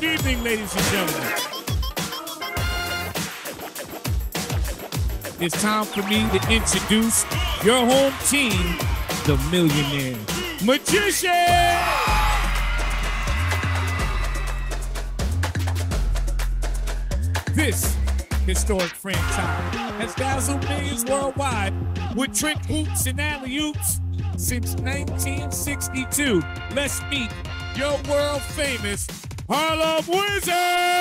Good evening, ladies and gentlemen. It's time for me to introduce your home team, the Millionaire Magician. This historic franchise has dazzled millions worldwide with trick hoops and alley oops since 1962. Let's meet your world famous Harlem Wizard!